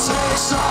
say something.